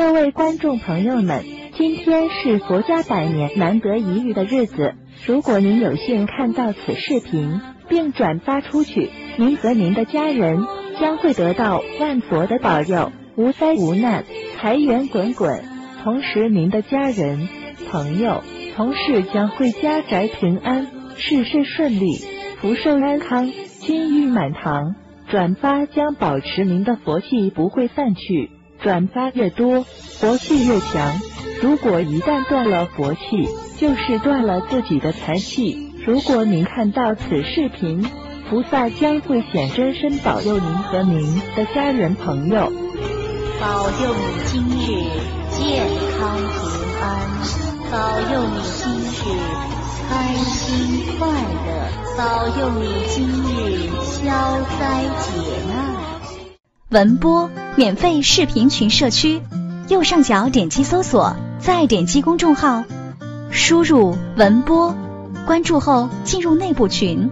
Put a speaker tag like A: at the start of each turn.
A: 各位观众朋友们，今天是佛家百年难得一遇的日子。如果您有幸看到此视频并转发出去，您和您的家人将会得到万佛的保佑，无灾无难，财源滚滚。同时，您的家人、朋友、同事将会家宅平安，事事顺利，福寿安康，金玉满堂。转发将保持您的佛气不会散去，转发越多，佛气越强。如果一旦断了佛气，就是断了自己的财气。如果您看到此视频，菩萨将会显真身保佑您和您的家人朋友，
B: 保佑你今日健康平安，保佑你今日开心快乐，保佑你今日消灾解难。
C: 文播免费视频群社区，右上角点击搜索，再点击公众号，输入文波，关注后进入内部群。